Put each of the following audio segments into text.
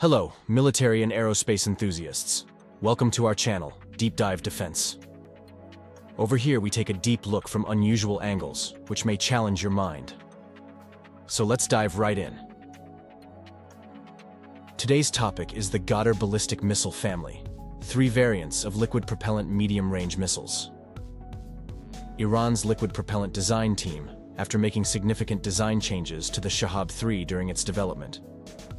Hello, military and aerospace enthusiasts. Welcome to our channel, Deep Dive Defense. Over here, we take a deep look from unusual angles, which may challenge your mind. So let's dive right in. Today's topic is the Ghadr ballistic missile family, three variants of liquid propellant medium-range missiles. Iran's liquid propellant design team, after making significant design changes to the Shahab 3 during its development,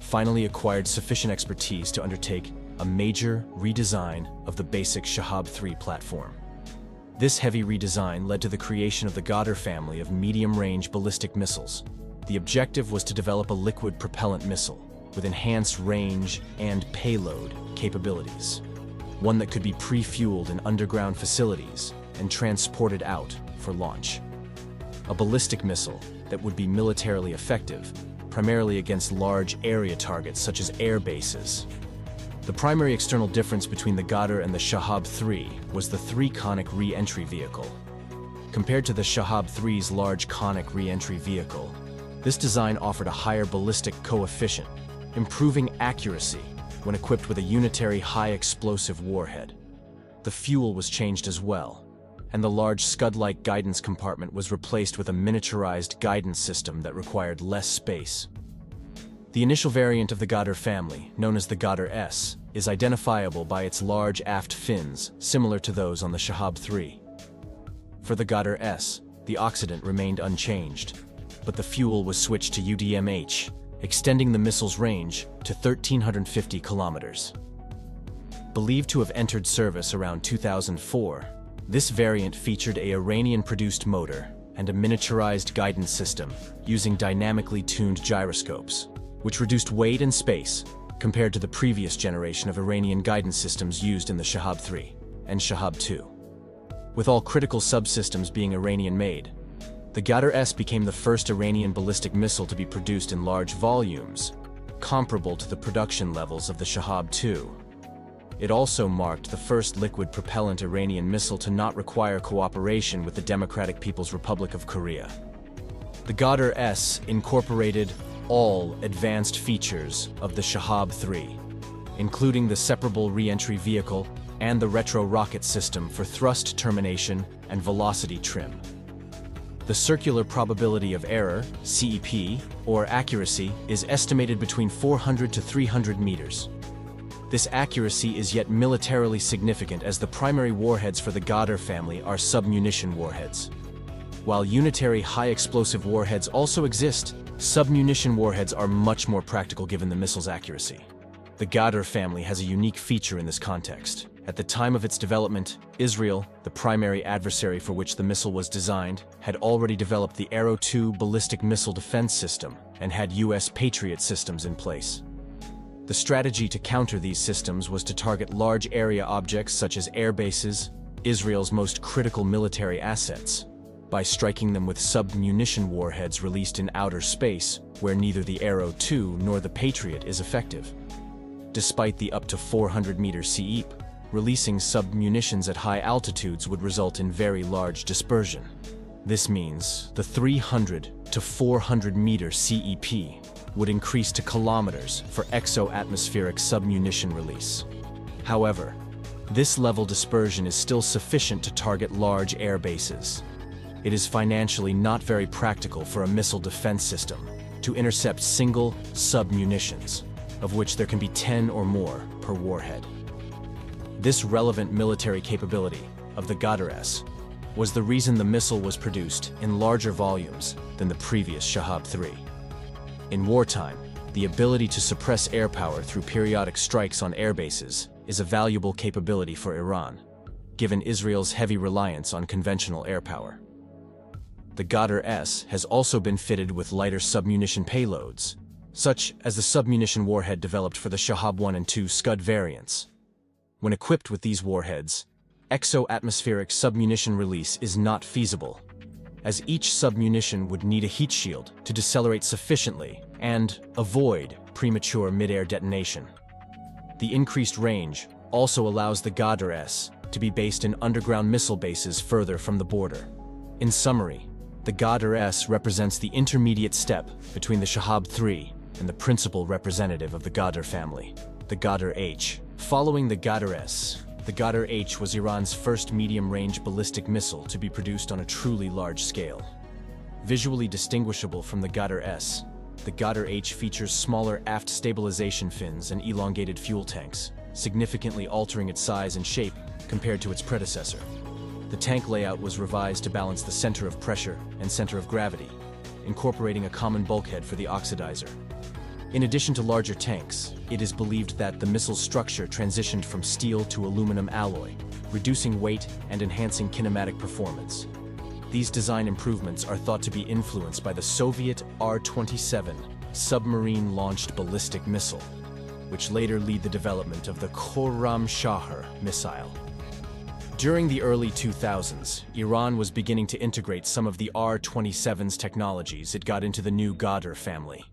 finally acquired sufficient expertise to undertake a major redesign of the basic Shahab 3 platform. This heavy redesign led to the creation of the Ghadr family of medium-range ballistic missiles. The objective was to develop a liquid propellant missile with enhanced range and payload capabilities. One that could be pre-fueled in underground facilities and transported out for launch. A ballistic missile that would be militarily effective primarily against large area targets such as air bases. The primary external difference between the Ghadr and the Shahab 3 was the three-conic re-entry vehicle. Compared to the Shahab 3's large conic re-entry vehicle, this design offered a higher ballistic coefficient, improving accuracy when equipped with a unitary high-explosive warhead. The fuel was changed as well, and the large scud-like guidance compartment was replaced with a miniaturized guidance system that required less space. The initial variant of the Ghadr family, known as the Ghadr S, is identifiable by its large aft fins, similar to those on the Shahab 3. For the Ghadr S, the oxidant remained unchanged, but the fuel was switched to UDMH, extending the missile's range to 1,350 kilometers. Believed to have entered service around 2004, this variant featured a Iranian-produced motor and a miniaturized guidance system using dynamically tuned gyroscopes, which reduced weight and space compared to the previous generation of Iranian guidance systems used in the Shahab 3 and Shahab 2. With all critical subsystems being Iranian-made, the Ghadr S became the first Iranian ballistic missile to be produced in large volumes, comparable to the production levels of the Shahab 2. It also marked the first liquid propellant Iranian missile to not require cooperation with the Democratic People's Republic of Korea. The Ghadr S incorporated all advanced features of the Shahab 3, including the separable re-entry vehicle and the retro rocket system for thrust termination and velocity trim. The circular probability of error, CEP, or accuracy is estimated between 400 to 300 meters. This accuracy is yet militarily significant as the primary warheads for the Ghadr family are submunition warheads. While unitary high-explosive warheads also exist, submunition warheads are much more practical given the missile's accuracy. The Ghadr family has a unique feature in this context. At the time of its development, Israel, the primary adversary for which the missile was designed, had already developed the Arrow 2 ballistic missile defense system and had US Patriot systems in place. The strategy to counter these systems was to target large area objects such as air bases, Israel's most critical military assets, by striking them with sub-munition warheads released in outer space where neither the Arrow 2 nor the Patriot is effective. Despite the up to 400 meter CEP, releasing sub-munitions at high altitudes would result in very large dispersion. This means the 300 to 400 meter CEP would increase to kilometers for exo-atmospheric submunition release. However, this level dispersion is still sufficient to target large air bases. It is financially not very practical for a missile defense system to intercept single submunitions, of which there can be 10 or more per warhead. This relevant military capability of the Ghadr S was the reason the missile was produced in larger volumes than the previous Shahab 3. In wartime, the ability to suppress air power through periodic strikes on airbases is a valuable capability for Iran, given Israel's heavy reliance on conventional air power. The Ghadr S has also been fitted with lighter submunition payloads, such as the submunition warhead developed for the Shahab 1 and 2 Scud variants. When equipped with these warheads, exo-atmospheric submunition release is not feasible, as each submunition would need a heat shield to decelerate sufficiently and avoid premature mid-air detonation. The increased range also allows the Ghadr S to be based in underground missile bases further from the border. In summary, the Ghadr S represents the intermediate step between the Shahab 3 and the principal representative of the Ghadr family, the Ghadr H. Following the Ghadr S, the Ghadr H was Iran's first medium-range ballistic missile to be produced on a truly large scale. Visually distinguishable from the Ghadr S, the Ghadr H features smaller aft stabilization fins and elongated fuel tanks, significantly altering its size and shape compared to its predecessor. The tank layout was revised to balance the center of pressure and center of gravity, incorporating a common bulkhead for the oxidizer. In addition to larger tanks, it is believed that the missile's structure transitioned from steel to aluminum alloy, reducing weight and enhancing kinematic performance. These design improvements are thought to be influenced by the Soviet R-27 submarine-launched ballistic missile, which later lead the development of the Khorramshahr missile. During the early 2000s, Iran was beginning to integrate some of the R-27's technologies it got into the new Ghadr family.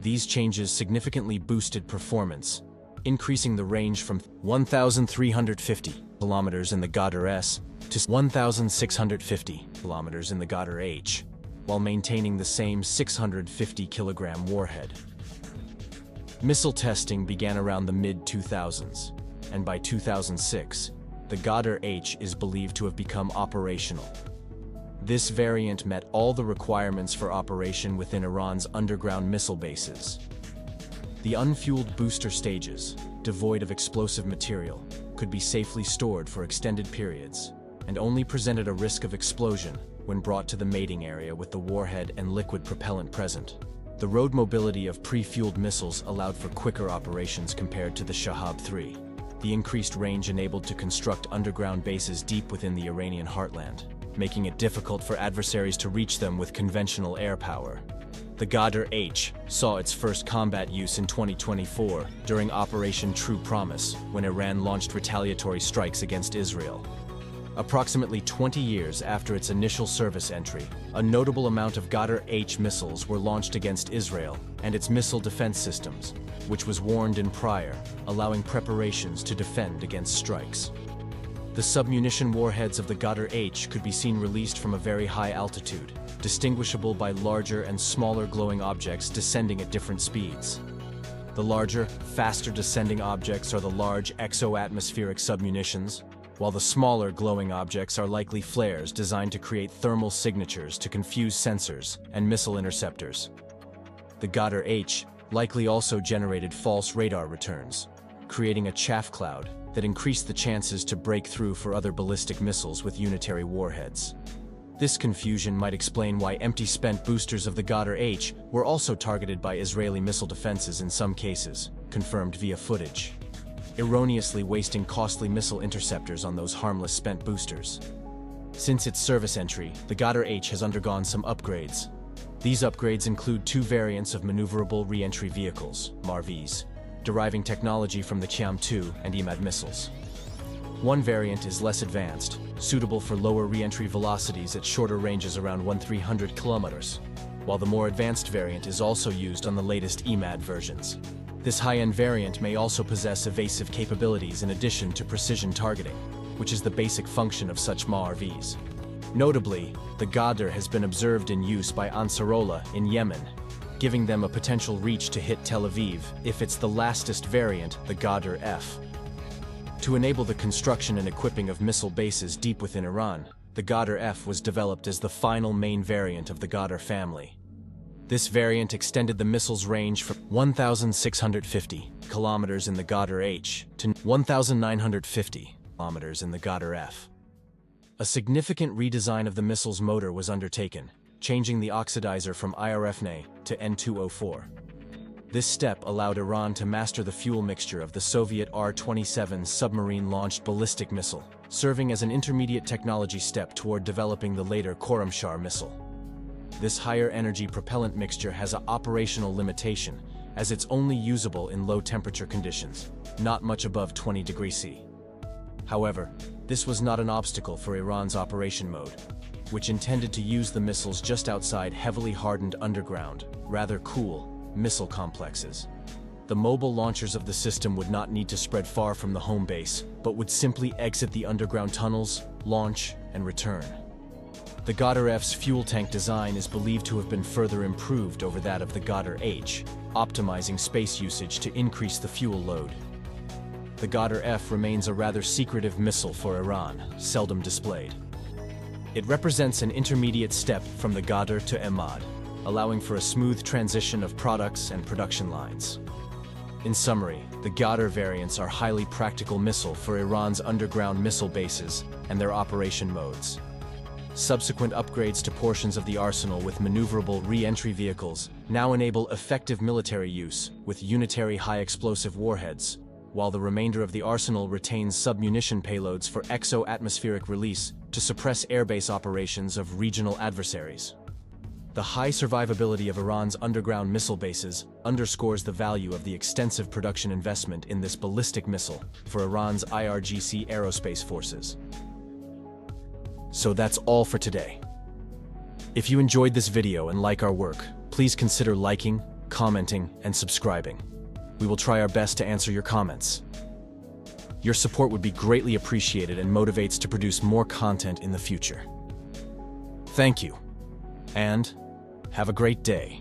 These changes significantly boosted performance, increasing the range from 1,350 kilometers in the Ghadr S to 1,650 kilometers in the Ghadr H, while maintaining the same 650 kilogram warhead. Missile testing began around the mid-2000s, and by 2006, the Ghadr H is believed to have become operational. This variant met all the requirements for operation within Iran's underground missile bases. The unfueled booster stages, devoid of explosive material, could be safely stored for extended periods, and only presented a risk of explosion when brought to the mating area with the warhead and liquid propellant present. The road mobility of pre-fueled missiles allowed for quicker operations compared to the Shahab 3 the increased range enabled to construct underground bases deep within the Iranian heartland, making it difficult for adversaries to reach them with conventional air power. The Ghadr H saw its first combat use in 2024 during Operation True Promise when Iran launched retaliatory strikes against Israel. Approximately 20 years after its initial service entry, a notable amount of Ghadr H missiles were launched against Israel and its missile defense systems, which was warned in prior, allowing preparations to defend against strikes. The submunition warheads of the Ghadr H could be seen released from a very high altitude, distinguishable by larger and smaller glowing objects descending at different speeds. The larger, faster descending objects are the large exo-atmospheric submunitions, while the smaller glowing objects are likely flares designed to create thermal signatures to confuse sensors and missile interceptors. The Ghadr H likely also generated false radar returns, creating a chaff cloud that increased the chances to break through for other ballistic missiles with unitary warheads. This confusion might explain why empty spent boosters of the Ghadr H were also targeted by Israeli missile defenses in some cases, confirmed via footage erroneously wasting costly missile interceptors on those harmless spent boosters. Since its service entry, the Ghadr H has undergone some upgrades. These upgrades include two variants of maneuverable re-entry vehicles, MARVs, deriving technology from the Qiam-2 and Emad missiles. One variant is less advanced, suitable for lower re-entry velocities at shorter ranges around 1,300 kilometers, while the more advanced variant is also used on the latest Emad versions. This high-end variant may also possess evasive capabilities in addition to precision targeting, which is the basic function of such MARVs. Notably, the Ghadr has been observed in use by Ansarullah in Yemen, giving them a potential reach to hit Tel Aviv if it's the lastest variant, the Ghadr F. To enable the construction and equipping of missile bases deep within Iran, the Ghadr F was developed as the final main variant of the Ghadr family. This variant extended the missile's range from 1,650 kilometers in the Ghadr H to 1,950 kilometers in the Ghadr F. A significant redesign of the missile's motor was undertaken, changing the oxidizer from IRFNA to N2O4. This step allowed Iran to master the fuel mixture of the Soviet R-27 submarine-launched ballistic missile, serving as an intermediate technology step toward developing the later Khorramshahr missile. This higher energy propellant mixture has an operational limitation, as it's only usable in low temperature conditions, not much above 20 degrees C. However, this was not an obstacle for Iran's operation mode, which intended to use the missiles just outside heavily hardened underground, rather cool, missile complexes. The mobile launchers of the system would not need to spread far from the home base, but would simply exit the underground tunnels, launch, and return. The Ghadr F's fuel tank design is believed to have been further improved over that of the Ghadr H, optimizing space usage to increase the fuel load. The Ghadr F remains a rather secretive missile for Iran, seldom displayed. It represents an intermediate step from the Ghadr to Emad, allowing for a smooth transition of products and production lines. In summary, the Ghadr variants are highly practical missile for Iran's underground missile bases and their operation modes. Subsequent upgrades to portions of the arsenal with maneuverable re-entry vehicles now enable effective military use with unitary high-explosive warheads, while the remainder of the arsenal retains submunition payloads for exo-atmospheric release to suppress airbase operations of regional adversaries. The high survivability of Iran's underground missile bases underscores the value of the extensive production investment in this ballistic missile for Iran's IRGC aerospace forces. So that's all for today. If you enjoyed this video and like our work, please consider liking, commenting, and subscribing. We will try our best to answer your comments. Your support would be greatly appreciated and motivates to produce more content in the future. Thank you, and have a great day.